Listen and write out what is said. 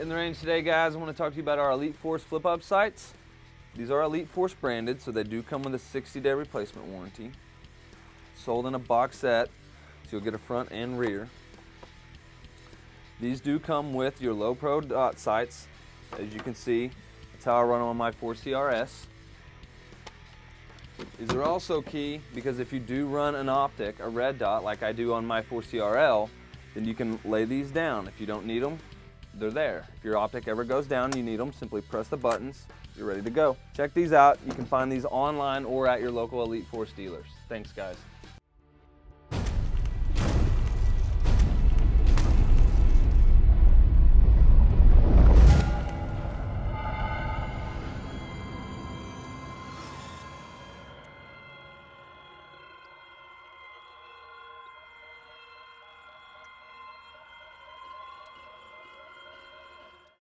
In the range today, guys, I want to talk to you about our Elite Force flip-up sights. These are Elite Force branded, so they do come with a 60-day replacement warranty. Sold in a box set, so you'll get a front and rear. These do come with your low pro dot sights. As you can see, that's how I run on my 4CRS. These are also key because if you do run an optic, a red dot, like I do on my 4CRL, then you can lay these down. If you don't need them, they're there. If your optic ever goes down you need them, simply press the buttons, you're ready to go. Check these out. You can find these online or at your local Elite Force dealers. Thanks, guys.